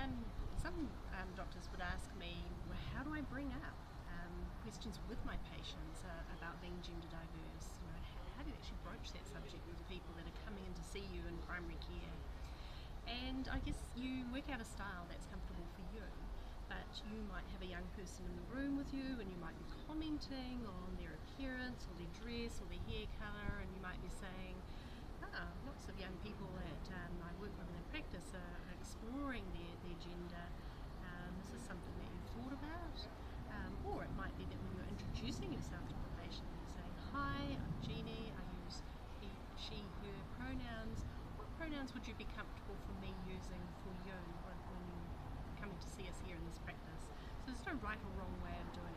and some um, doctors would ask me, well, how do I bring up um, questions with my patients uh, about being gender diverse? You know, how, how do you actually broach that subject with people that are coming in to see you in primary care? And I guess you work out a style that's comfortable for you but you might have a young person in the room with you and you might be commenting on their appearance or their dress or their hair colour and you might be saying, ah, lots of young people that um, I work with in the practice are exploring their, their gender. Um, this is something that you've thought about. Um, or it might be that when you're patient, you're saying, hi, I'm Jeannie, I use he, she, her pronouns. What pronouns would you be comfortable for me using for you when, when you coming to see us here in this practice. So there's no right or wrong way of doing